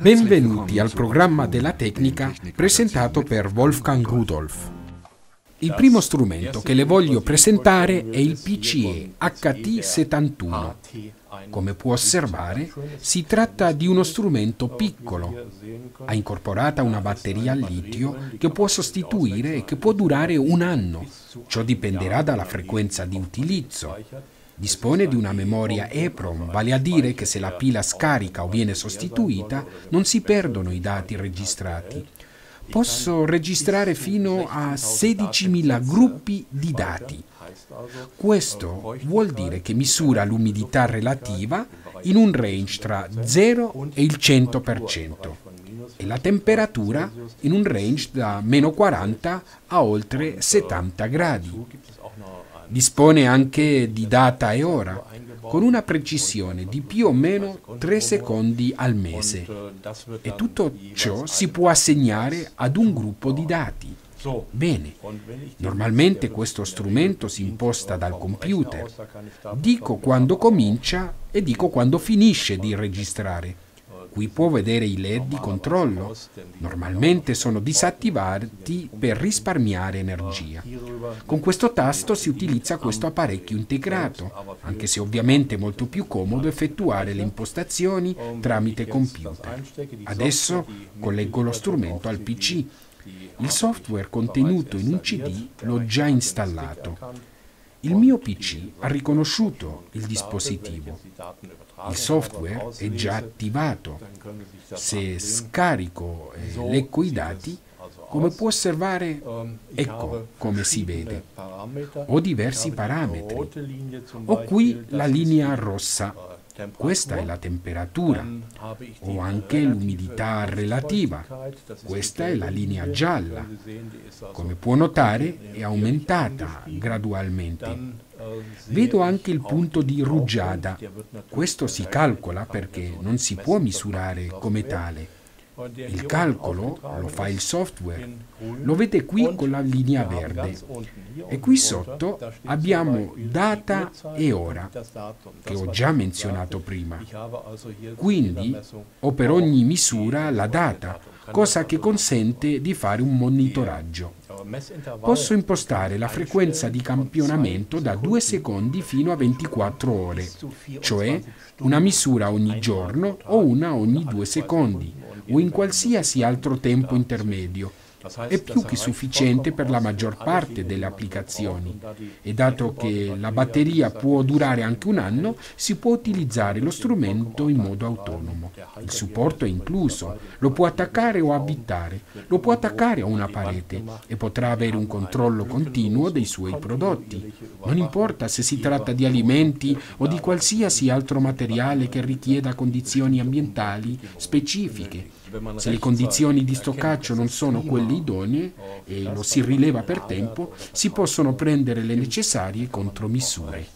Benvenuti al programma della tecnica presentato per Wolfgang Rudolf. Il primo strumento che le voglio presentare è il PCE HT71. Come può osservare, si tratta di uno strumento piccolo. Ha incorporata una batteria al litio che può sostituire e che può durare un anno. Ciò dipenderà dalla frequenza di utilizzo. Dispone di una memoria EEPROM, vale a dire che se la pila scarica o viene sostituita non si perdono i dati registrati. Posso registrare fino a 16.000 gruppi di dati. Questo vuol dire che misura l'umidità relativa in un range tra 0 e il 100% e la temperatura in un range da meno 40 a oltre 70 gradi. Dispone anche di data e ora, con una precisione di più o meno 3 secondi al mese. E tutto ciò si può assegnare ad un gruppo di dati. Bene, normalmente questo strumento si imposta dal computer. Dico quando comincia e dico quando finisce di registrare. Qui può vedere i LED di controllo. Normalmente sono disattivati per risparmiare energia. Con questo tasto si utilizza questo apparecchio integrato, anche se ovviamente è molto più comodo effettuare le impostazioni tramite computer. Adesso collego lo strumento al PC. Il software contenuto in un CD l'ho già installato. Il mio PC ha riconosciuto il dispositivo. Il software è già attivato. Se scarico e leggo i dati, come può osservare, ecco come si vede. Ho diversi parametri. Ho qui la linea rossa questa è la temperatura. Ho anche l'umidità relativa. Questa è la linea gialla. Come può notare è aumentata gradualmente. Vedo anche il punto di rugiada. Questo si calcola perché non si può misurare come tale. Il calcolo lo fa il software. Lo vede qui con la linea verde. E qui sotto abbiamo data e ora, che ho già menzionato prima. Quindi ho per ogni misura la data, cosa che consente di fare un monitoraggio. Posso impostare la frequenza di campionamento da 2 secondi fino a 24 ore, cioè una misura ogni giorno o una ogni 2 secondi o in qualsiasi altro tempo intermedio. È più che sufficiente per la maggior parte delle applicazioni e dato che la batteria può durare anche un anno, si può utilizzare lo strumento in modo autonomo. Il supporto è incluso, lo può attaccare o avvitare, lo può attaccare a una parete e potrà avere un controllo continuo dei suoi prodotti. Non importa se si tratta di alimenti o di qualsiasi altro materiale che richieda condizioni ambientali specifiche se le condizioni di stoccaggio non sono quelle idonee e lo si rileva per tempo, si possono prendere le necessarie contromisure.